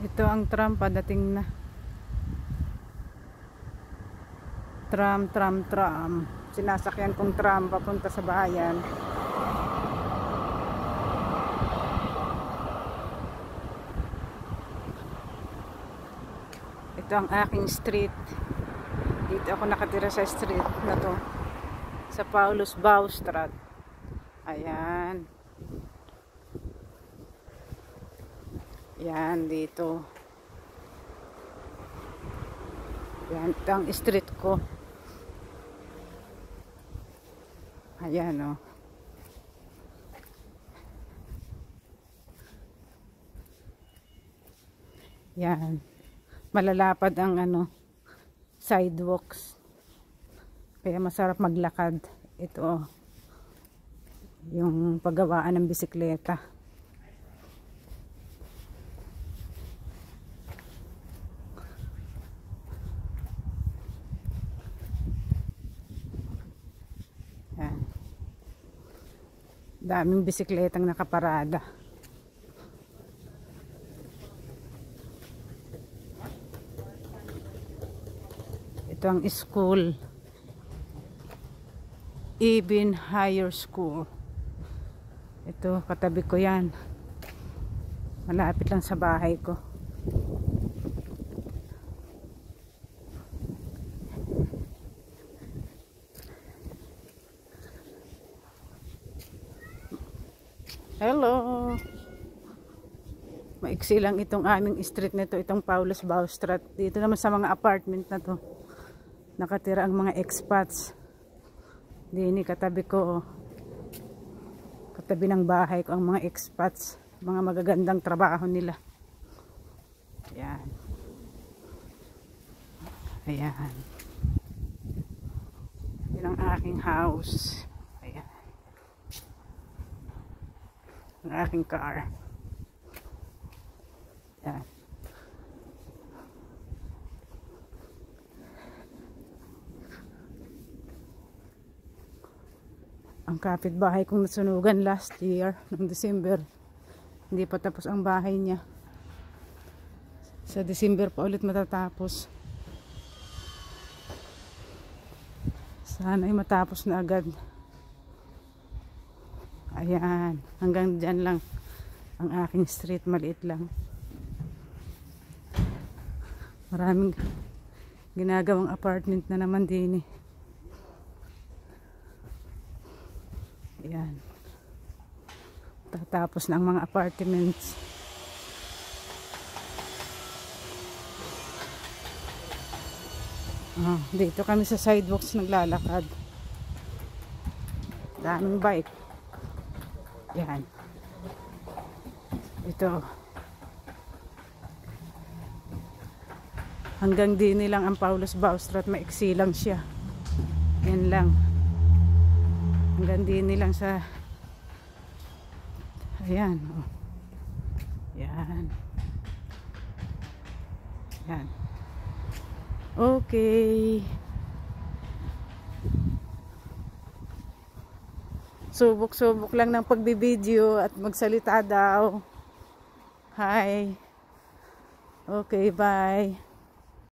Ito ang tram padating na. Tram, tram, tram. Sinasakyan kong tram papunta sa bayan. Ito ang aking street. Dito ako nakatira sa street na to. Sa Paulus Baustrat. Ayan. Yan, dito. Yan, ito ang street ko. Ayan, o. Oh. Yan. Malalapad ang ano, sidewalks. Kaya masarap maglakad. Ito, oh. Yung paggawaan ng bisikleta. Daming bisikletang nakaparada. Ito ang school. Even Higher School. Ito, katabi ko yan. Malapit lang sa bahay ko. Hello. Maiksi lang itong aming street nito, itong Paulus Baustrat. Dito naman sa mga apartment na to. Nakatira ang mga expats. Dini katabi ko. Oh. Katabi ng bahay ko ang mga expats. Mga magagandang trabaho nila. Ayan. Ayan. Yan ang aking house. Ng aking car. Yan. Ang kapitbahay kong nasunugan last year, ng December. Hindi pa tapos ang bahay niya. Sa December pa ulit matatapos. Sana ay matapos na agad. Ayan. Hanggang dyan lang ang aking street. Maliit lang. Maraming ginagawang apartment na naman din eh. Ayan. Tatapos na ang mga apartments. Oh, dito kami sa sidewalks naglalakad. Daming bike. Yan. Ito. Hanggang din lang ang Paulus Baustrat. Maiksi lang siya. Yan lang. Hanggang din lang sa Ayan. Oh. Yan. Yan. Okay. Subok-subok lang ng pagbibideo at magsalita daw. Hi. Okay, bye.